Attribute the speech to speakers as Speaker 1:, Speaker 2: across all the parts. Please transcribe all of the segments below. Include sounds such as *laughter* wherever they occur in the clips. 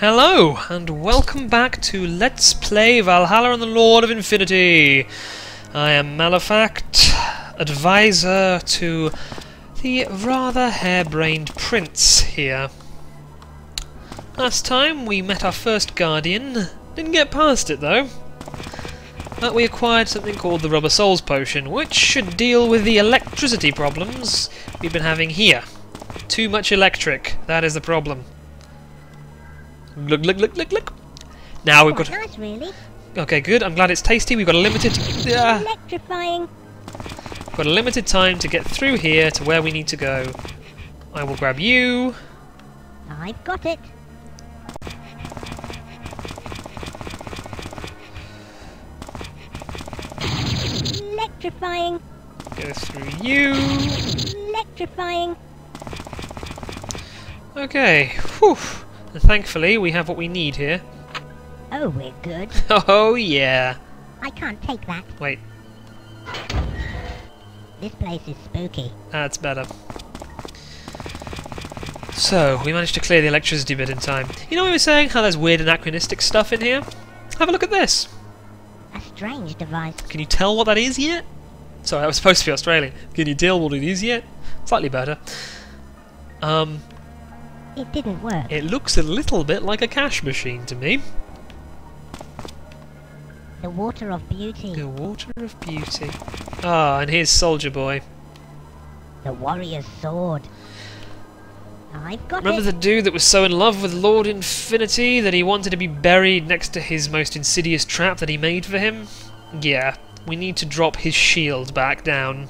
Speaker 1: Hello, and welcome back to Let's Play Valhalla and the Lord of Infinity. I am Malefact, advisor to the rather harebrained prince here. Last time we met our first guardian, didn't get past it though. But we acquired something called the Rubber Soles Potion, which should deal with the electricity problems we've been having here. Too much electric, that is the problem. Look, look, look, look, look. Now we've got.
Speaker 2: nice, really.
Speaker 1: Okay, good. I'm glad it's tasty. We've got a limited. Ah,
Speaker 2: Electrifying.
Speaker 1: got a limited time to get through here to where we need to go. I will grab you.
Speaker 2: I've got it. Electrifying.
Speaker 1: Go through you.
Speaker 2: Electrifying.
Speaker 1: Okay. Whew. And thankfully, we have what we need here.
Speaker 2: Oh, we're good. *laughs*
Speaker 1: Oh yeah.
Speaker 2: I can't take that.
Speaker 1: Wait,
Speaker 2: This place is spooky.
Speaker 1: that's better. So, we managed to clear the electricity bit in time. You know what we were saying how there's weird anachronistic stuff in here? Have a look at this.
Speaker 2: A strange device.
Speaker 1: Can you tell what that is yet? Sorry, that was supposed to be Australian. Can you tell what it is yet? Slightly better. Um,
Speaker 2: It didn't work.
Speaker 1: it looks a little bit like a cash machine to me.
Speaker 2: The water of beauty.
Speaker 1: The water of beauty. Ah, and here's Soldier Boy.
Speaker 2: The warrior's sword. I've got
Speaker 1: Remember
Speaker 2: it.
Speaker 1: the dude that was so in love with Lord Infinity that he wanted to be buried next to his most insidious trap that he made for him? Yeah, we need to drop his shield back down.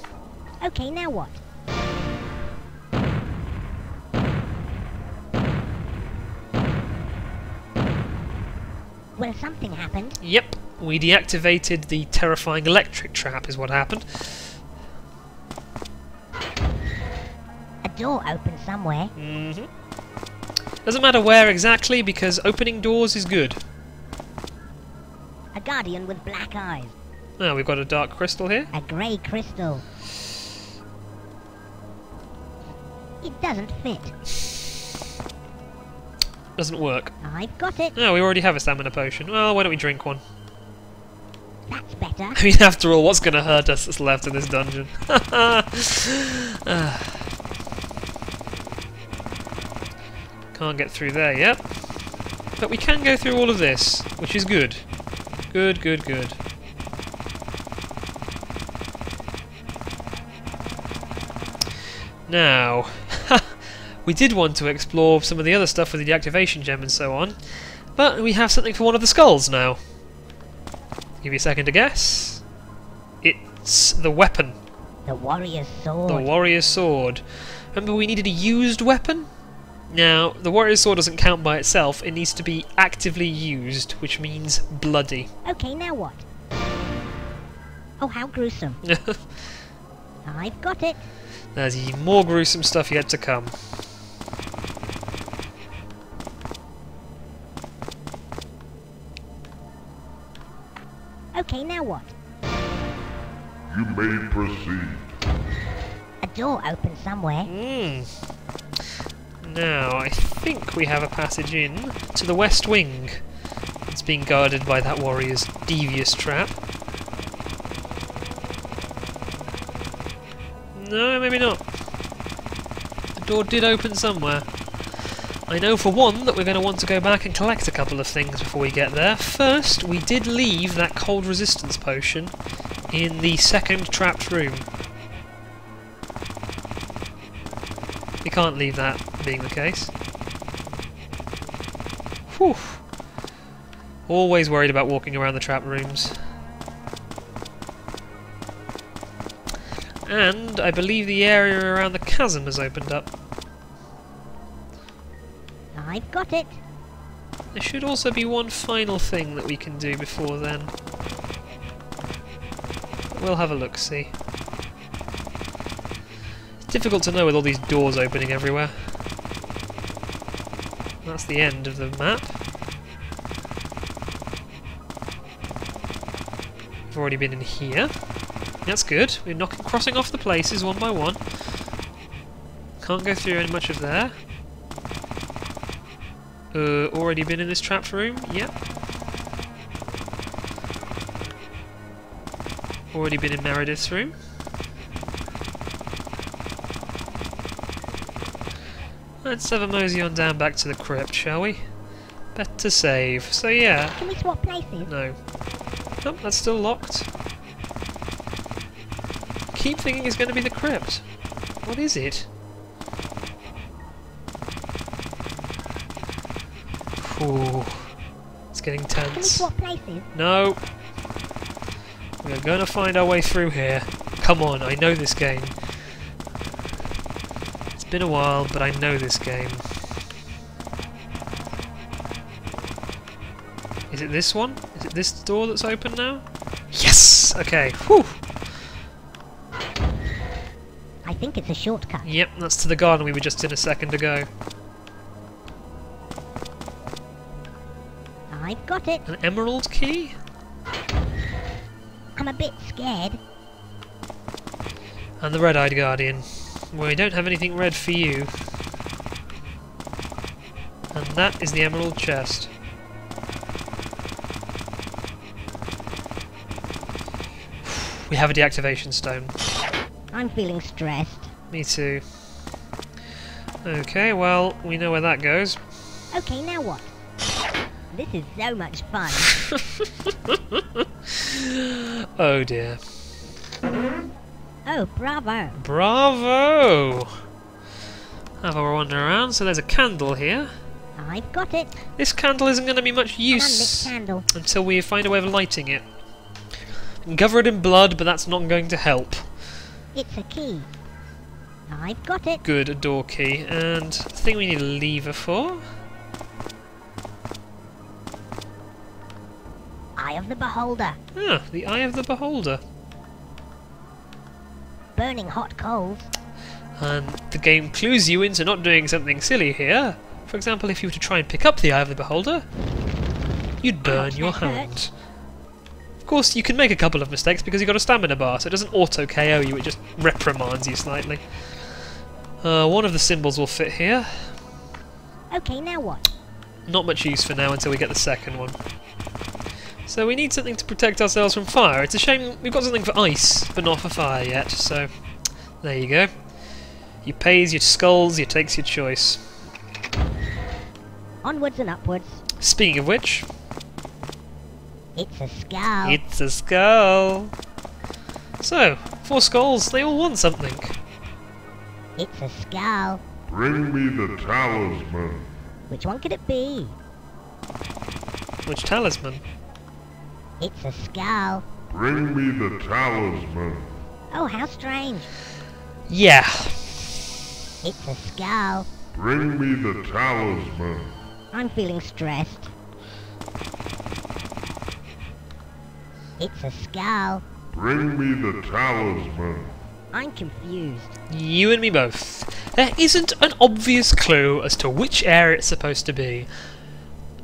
Speaker 2: Okay, now what? Well, something happened.
Speaker 1: Yep, we deactivated the terrifying electric trap, is what happened.
Speaker 2: A door opened somewhere.
Speaker 1: hmm Doesn't matter where exactly, because opening doors is good.
Speaker 2: A guardian with black eyes.
Speaker 1: Now we've got a dark crystal here.
Speaker 2: A grey crystal. It doesn't fit.
Speaker 1: Doesn't work.
Speaker 2: I've got it.
Speaker 1: No, we already have a stamina potion. Well, why don't we drink one?
Speaker 2: That's better. *laughs*
Speaker 1: I mean, after all, what's going to hurt us that's left in this dungeon? *laughs* Ah. Can't get through there yet. But we can go through all of this, which is good. Good, good, good. Now, we did want to explore some of the other stuff with the deactivation gem and so on, but we have something for one of the skulls now. Give you a second to guess. It's the weapon,
Speaker 2: The warrior's sword.
Speaker 1: the warrior's sword. Remember, we needed a used weapon? Now, the warrior's sword doesn't count by itself, it needs to be actively used, which means bloody.
Speaker 2: okay, now what? Oh, how gruesome. *laughs* I've got it.
Speaker 1: There's more gruesome stuff yet to come.
Speaker 2: Okay, now what?
Speaker 3: You may proceed.
Speaker 2: A door opened somewhere.
Speaker 1: Hmm. Now, I think we have a passage in to the west wing. It's being guarded by that warrior's devious trap. No, maybe not. The door did open somewhere. I know for one that we're going to want to go back and collect a couple of things before we get there. First, we did leave that cold resistance potion in the second trapped room. We can't leave that being the case. Whew. Always worried about walking around the trap rooms. And I believe the area around the chasm has opened up.
Speaker 2: I've got it.
Speaker 1: There should also be one final thing that we can do before then. We'll have a look, see. It's difficult to know with all these doors opening everywhere. That's the end of the map. We've already been in here. That's good. We're knocking, crossing off the places one by one. Can't go through any much of there. Uh, already been in this trapped room? Yep. Already been in Meredith's room. Let's have a mosey on down back to the crypt, shall we? Better save. So yeah,
Speaker 2: Can we swap places?
Speaker 1: no. Nope, that's still locked. Keep thinking it's going to be the crypt. What is it? Ooh, it's getting tense. No. We're going to find our way through here. Come on, I know this game. It's been a while, but I know this game. Is it this one? Is it this door that's open now? Yes! Okay, whew!
Speaker 2: I think it's a shortcut.
Speaker 1: Yep, that's to the garden we were just in a second ago.
Speaker 2: Got it.
Speaker 1: An emerald key?
Speaker 2: I'm a bit scared.
Speaker 1: And the red-eyed guardian. We don't have anything red for you. And that is the emerald chest. We have a deactivation stone.
Speaker 2: I'm feeling stressed.
Speaker 1: Me too. Okay, well, we know where that goes.
Speaker 2: Okay, now what? This is so much fun. *laughs*
Speaker 1: Oh dear.
Speaker 2: Oh, bravo.
Speaker 1: Bravo! Have a wander around. So there's a candle here.
Speaker 2: I've got it.
Speaker 1: This candle isn't going to be much use
Speaker 2: candle.
Speaker 1: until we find a way of lighting it. Cover it in blood, but that's not going to help.
Speaker 2: It's a key. I've got it.
Speaker 1: Good, a door key. And the thing we need a lever for.
Speaker 2: Eye of the beholder.
Speaker 1: Ah, the Eye of the Beholder.
Speaker 2: Burning hot coals.
Speaker 1: And the game clues you into not doing something silly here. For example, if you were to try and pick up the Eye of the Beholder, you'd burn your
Speaker 2: that hurt.
Speaker 1: Of course, you can make a couple of mistakes because you've got a stamina bar, so it doesn't auto KO you, it just reprimands you slightly. Uh, one of the symbols will fit here.
Speaker 2: Okay, now what?
Speaker 1: Not much use for now until we get the second one. So we need something to protect ourselves from fire. It's a shame we've got something for ice, but not for fire yet, so there you go. You pays your skulls, you takes your choice.
Speaker 2: Onwards and upwards.
Speaker 1: Speaking of which,
Speaker 2: It's a skull.
Speaker 1: it's a skull. So, four skulls, they all want something.
Speaker 2: It's a skull.
Speaker 3: Bring me the talisman.
Speaker 2: Which one could it be?
Speaker 1: Which talisman?
Speaker 2: It's a skull.
Speaker 3: Bring me the talisman.
Speaker 2: Oh, how strange.
Speaker 1: Yeah.
Speaker 2: It's a skull.
Speaker 3: Bring me the talisman.
Speaker 2: I'm feeling stressed. It's a skull.
Speaker 3: Bring me the talisman.
Speaker 2: I'm confused.
Speaker 1: You and me both. There isn't an obvious clue as to which area it's supposed to be.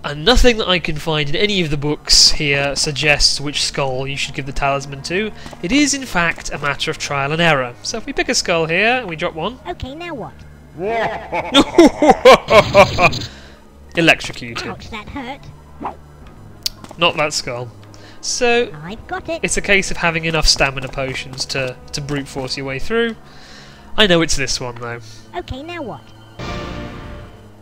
Speaker 1: And nothing that I can find in any of the books here suggests which skull you should give the talisman to. It is, in fact, a matter of trial and error. So if we pick a skull here and we drop one,
Speaker 2: Okay, now what? *laughs*
Speaker 1: electrocuted.
Speaker 2: Ouch, that hurt.
Speaker 1: Not that skull. So
Speaker 2: I've got it.
Speaker 1: it's a case of having enough stamina potions to, to brute force your way through. I know it's this one though.
Speaker 2: Okay, now what?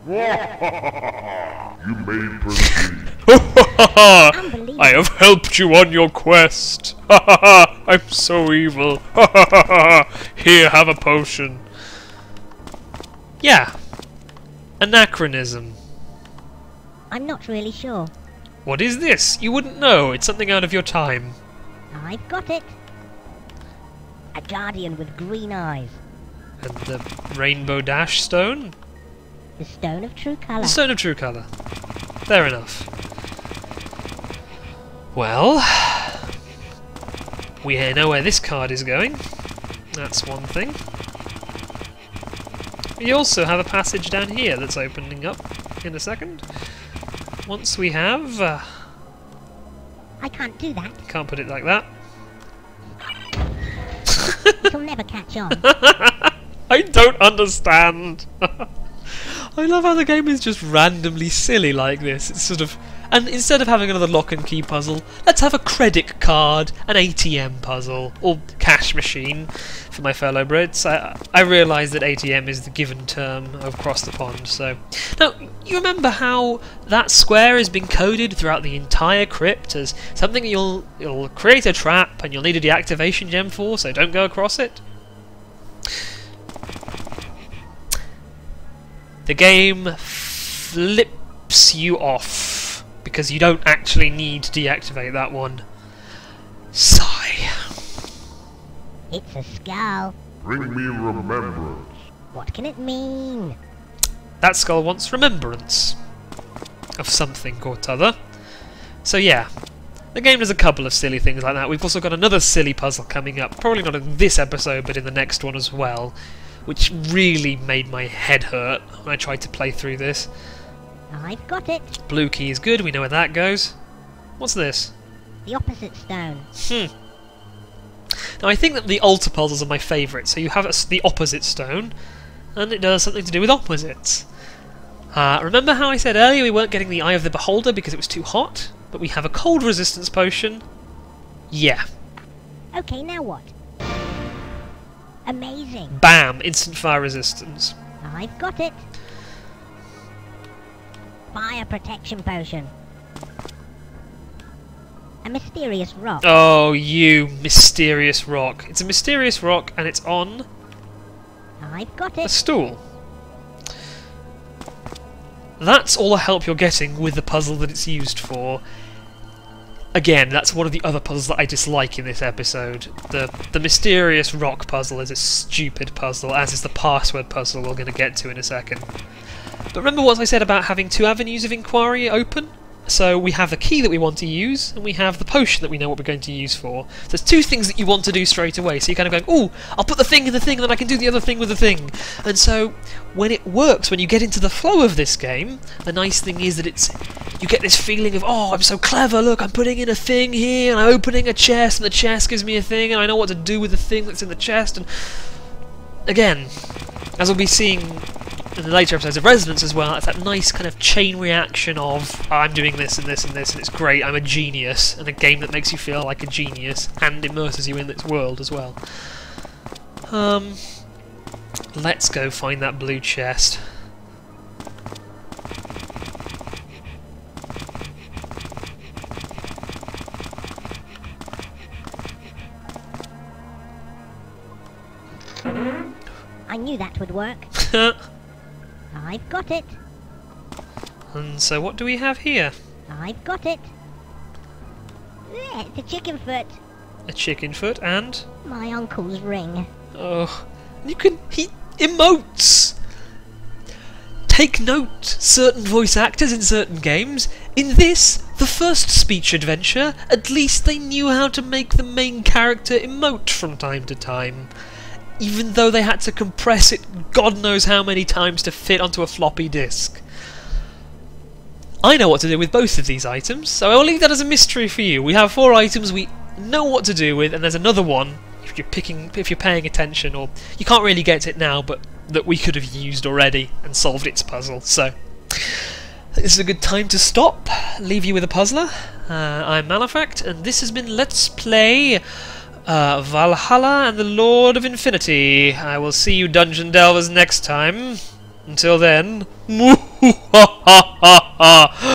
Speaker 2: *laughs*
Speaker 3: You may proceed. *laughs*
Speaker 1: I have helped you on your quest. *laughs* I'm so evil. Here, have a potion. Yeah. Anachronism.
Speaker 2: I'm not really sure.
Speaker 1: What is this? You wouldn't know. It's something out of your time.
Speaker 2: I've got it. A guardian with green eyes.
Speaker 1: And the Rainbow Dash Stone?
Speaker 2: The stone of true colour.
Speaker 1: The Stone of True Colour. Fair enough. Well, we know where this card is going. That's one thing. We also have a passage down here that's opening up in a second. Once we have... Uh,
Speaker 2: I can't do that. *laughs*
Speaker 1: can't put it like that.
Speaker 2: It'll never catch on. *laughs*
Speaker 1: I don't understand. *laughs* I love how the game is just randomly silly like this. It's sort of. And instead of having another lock and key puzzle, let's have a credit card, an ATM puzzle, or cash machine for my fellow Brits. I, I realise that ATM is the given term across the pond, so. Now, you remember how that square has been coded throughout the entire crypt as something you'll, you'll create a trap and you'll need a deactivation gem for, so don't go across it? The game flips you off because you don't actually need to deactivate that one. Sigh.
Speaker 2: It's a skull.
Speaker 3: Bring me remembrance.
Speaker 2: What can it mean?
Speaker 1: That skull wants remembrance of something or t'other. So yeah, the game does a couple of silly things like that. We've also got another silly puzzle coming up, probably not in this episode, but in the next one as well, which really made my head hurt when I tried to play through this.
Speaker 2: I've got it.
Speaker 1: Blue key is good, we know where that goes. What's this?
Speaker 2: The opposite stone.
Speaker 1: Hmm. Now I think that the altar puzzles are my favourite. So you have a the opposite stone, and it does something to do with opposites. Uh, remember how I said earlier we weren't getting the Eye of the Beholder because it was too hot? But we have a cold resistance potion? Yeah.
Speaker 2: Okay, now what? Amazing.
Speaker 1: Bam! Instant fire resistance.
Speaker 2: I've got it. Fire protection potion. A mysterious rock.
Speaker 1: Oh, you mysterious rock. It's a mysterious rock and it's on
Speaker 2: I've got it.
Speaker 1: a stool. That's all the help you're getting with the puzzle that it's used for. Again, that's one of the other puzzles that I dislike in this episode. The the mysterious rock puzzle is a stupid puzzle, as is the password puzzle we're going to get to in a second. But remember what I said about having two avenues of inquiry open? So we have the key that we want to use, and we have the potion that we know what we're going to use for. So there's two things that you want to do straight away. So you're kind of going, "Ooh, I'll put the thing in the thing, and then I can do the other thing with the thing." And so when it works, when you get into the flow of this game, the nice thing is that it's you get this feeling of, "Oh, I'm so clever! Look, I'm putting in a thing here, and I'm opening a chest, and the chest gives me a thing, and I know what to do with the thing that's in the chest." And again, as we'll be seeing in the later episodes of Resonance as well, it's that nice kind of chain reaction of I'm doing this and this and this and it's great, I'm a genius, and a game that makes you feel like a genius and immerses you in its world as well. Um, let's go find that blue chest.
Speaker 2: I knew that would work. *laughs* I've got it.
Speaker 1: and so what do we have here?
Speaker 2: I've got it. There, it's a chicken foot.
Speaker 1: A chicken foot and
Speaker 2: My uncle's ring.
Speaker 1: Oh, you can. He emotes! Take note, certain voice actors in certain games. In this, the first speech adventure, at least they knew how to make the main character emote from time to time. Even though they had to compress it God knows how many times to fit onto a floppy disk. I know what to do with both of these items, so I will leave that as a mystery for you. We have four items we know what to do with, and there's another one if you're picking, if you're paying attention, or you can't really get it now, but that we could have used already and solved its puzzle. So this is a good time to stop. Leave you with a puzzler. Uh, I'm Malefact, and this has been Let's Play uh, Valhalla and the Lord of Infinity. I will see you dungeon delvers next time. Until then. *laughs*